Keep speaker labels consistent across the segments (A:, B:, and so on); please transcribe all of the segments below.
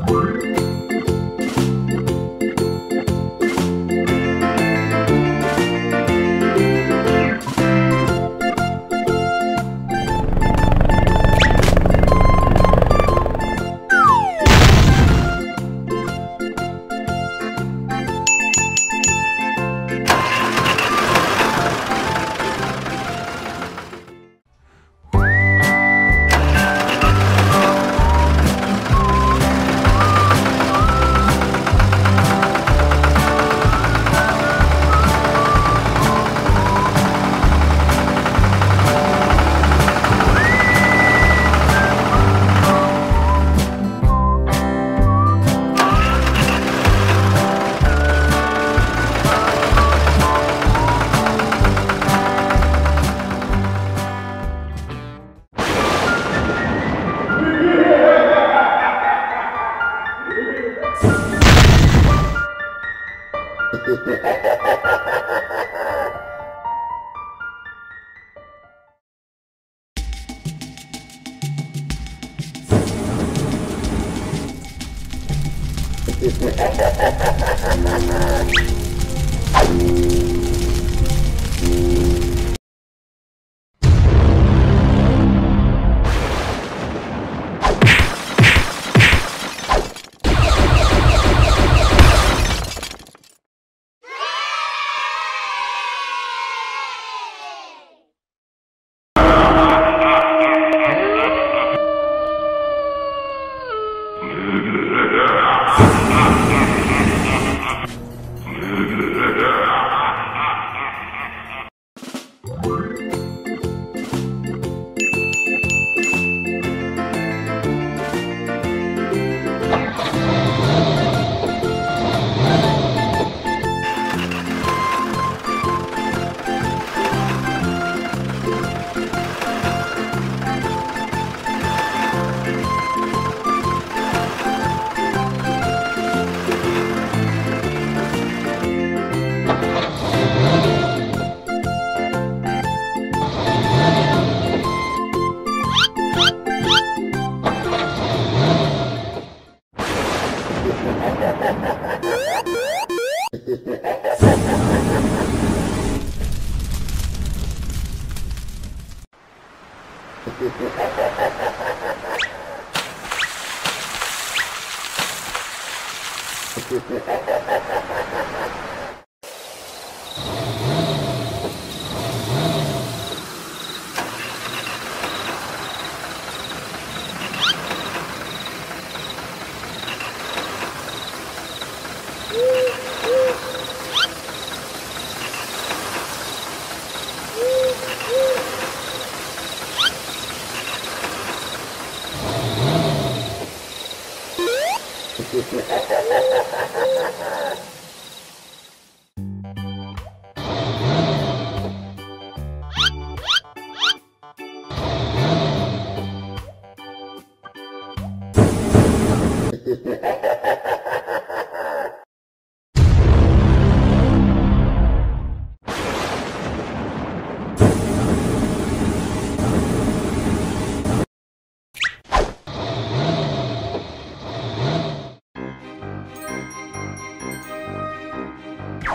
A: Bye.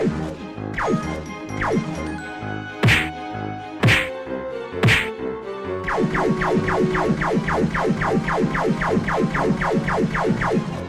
A: Chau chau chau chau chau chau chau chau chau chau chau chau chau chau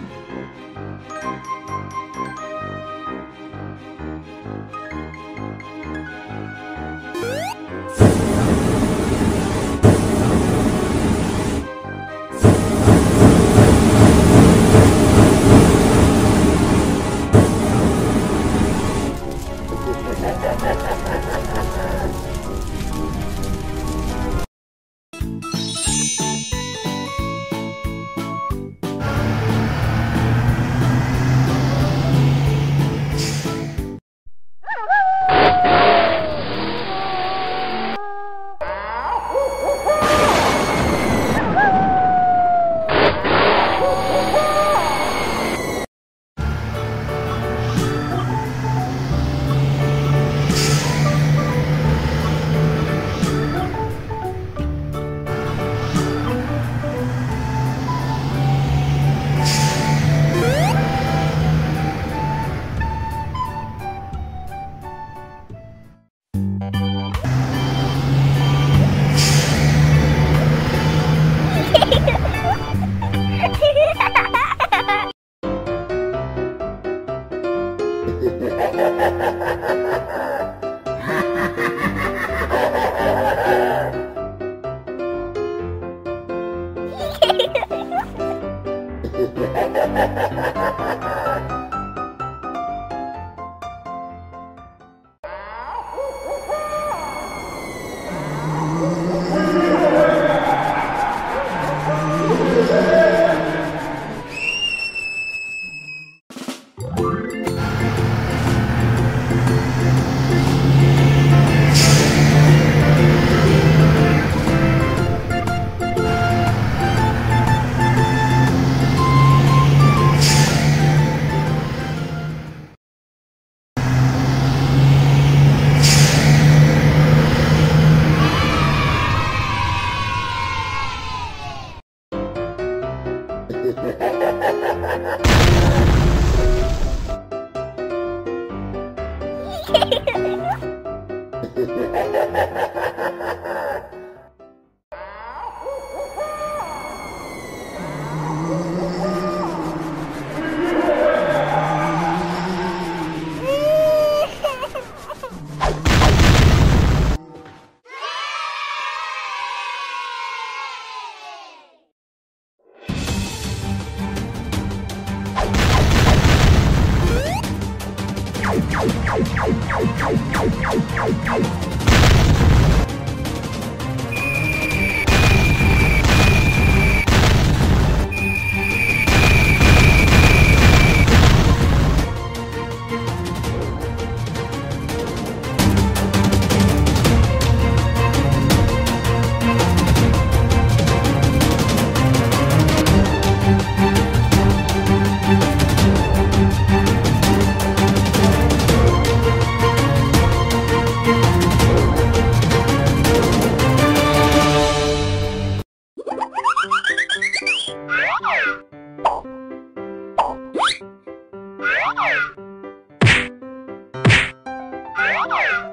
A: あ